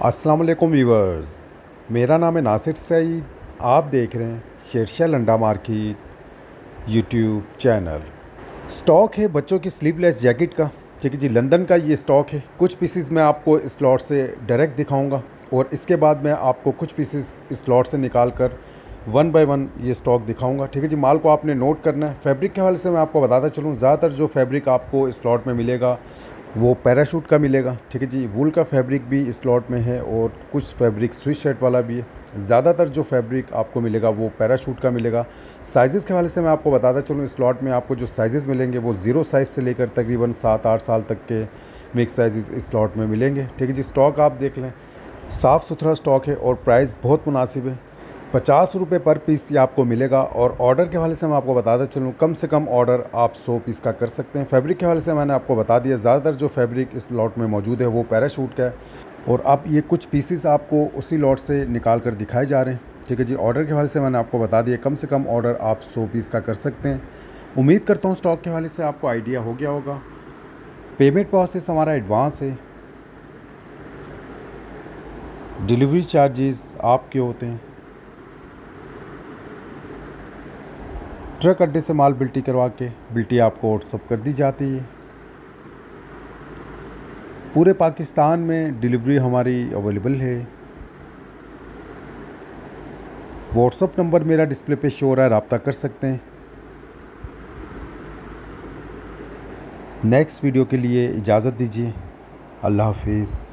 अस्सलाम वालेकुम व्यूवर्स मेरा नाम है नासिर सईद। आप देख रहे हैं Shershah Landa market YouTube channel. Stock है बच्चों की स्लीवलेस जैकेट का। ठीक है जी, लंदन का ये स्टॉक है। कुछ पीसेस मैं आपको इस लॉट से डायरेक्ट दिखाऊँगा। और इसके बाद मैं आपको कुछ पीसेस इस लॉट से निकाल कर वन बाय वन ये स्टॉक दिखाऊँगा। ठीक है जी, माल को आपने नोट करना है। फैब्रिक के हवाले से मैं आपको बताता चलूँ। ज़्यादातर जो फैब्रिक आपको इस लॉट में मिलेगा वो पैराशूट का मिलेगा, ठीक है जी। वूल का फैब्रिक भी इस लॉट में है और कुछ फैब्रिक स्विच शर्ट वाला भी है। ज़्यादातर जो फैब्रिक आपको मिलेगा वो पैराशूट का मिलेगा। साइज़ के हवाले से मैं आपको बताता चलूँ, इस लॉट में आपको जो साइज़ मिलेंगे वो ज़ीरो साइज़ से लेकर तकरीबन सात आठ साल तक के मिक्स साइज़ इस लॉट में मिलेंगे, ठीक है जी। स्टॉक आप देख लें, साफ़ सुथरा स्टॉक है और प्राइस बहुत मुनासिब है। पचास रुपये पर पीस ये आपको मिलेगा और ऑर्डर के हवाले से मैं आपको बताता चलूँ, कम से कम ऑर्डर आप सौ पीस का कर सकते हैं। फैब्रिक के हवाले से मैंने आपको बता दिया, ज़्यादातर जो फैब्रिक इस लॉट में मौजूद है वो पैराशूट का है। और अब ये कुछ पीसीस आपको उसी लॉट से निकाल कर दिखाए जा रहे हैं। ठीक है जी, ऑर्डर के हवाले से मैंने आपको बता दिया, कम से कम ऑर्डर आप सौ पीस का कर सकते हैं। उम्मीद करता हूँ स्टॉक के हवाले से आपको आइडिया हो गया होगा। पेमेंट प्रोसेस हमारा एडवांस है। डिलीवरी चार्जेस आपके होते हैं। ट्रक अड्डे से माल बिल्टी करवा के बिल्टी आपको व्हाट्सअप कर दी जाती है। पूरे पाकिस्तान में डिलीवरी हमारी अवेलेबल है। व्हाट्सअप नंबर मेरा डिस्प्ले पे शो हो रहा है, रबता कर सकते हैं। नेक्स्ट वीडियो के लिए इजाज़त दीजिए। अल्लाह हाफिज़।